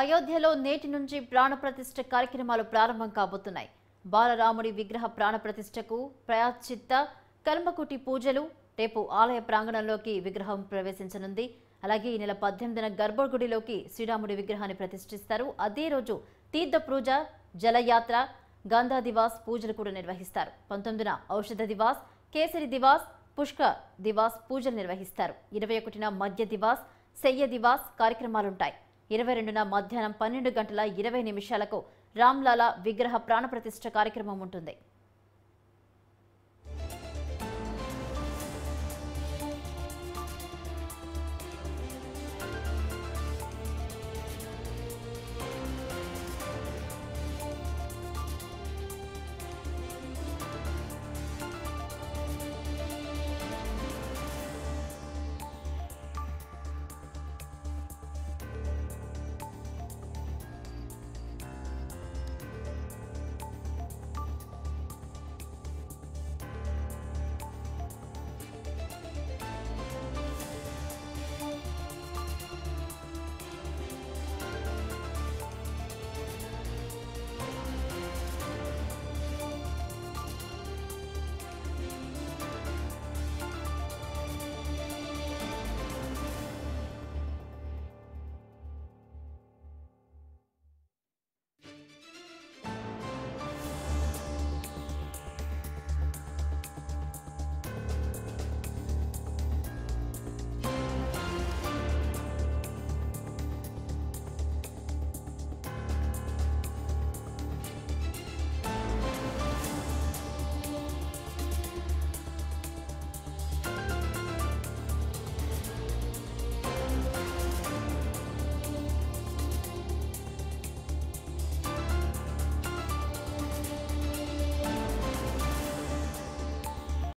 అయోధ్యలో నేటి నుంచి ప్రాణప్రతిష్ఠ కార్యక్రమాలు ప్రారంభం కాబోతున్నాయి. బాలరాముడి విగ్రహ ప్రాణప్రతిష్ఠకు ప్రయాచిత్త కల్మకుటి పూజలు రేపు ఆలయ ప్రాంగణంలోకి విగ్రహం ప్రవేశించనుంది. అలాగే ఈ నెల పద్దెనిమిదిన గర్భగుడిలోకి శ్రీరాముడి విగ్రహాన్ని ప్రతిష్ఠిస్తారు. అదే రోజు తీర్థ పూజ జలయాత్ర గంధా దివాస్ పూజలు కూడా నిర్వహిస్తారు. పంతొమ్మిదిన ఔషధ దివాస్ కేసరి దివాస్ పుష్క దివాస్ పూజలు నిర్వహిస్తారు. ఇరవై ఒకటిన మధ్య దివాస్ శయ్య దివాస్ కార్యక్రమాలుంటాయి. ఇరవై రెండున మధ్యాహ్నం పన్నెండు గంటల ఇరవై నిమిషాలకు రామ్లాలా విగ్రహ ప్రాణప్రతిష్ఠ కార్యక్రమం ఉంటుంది.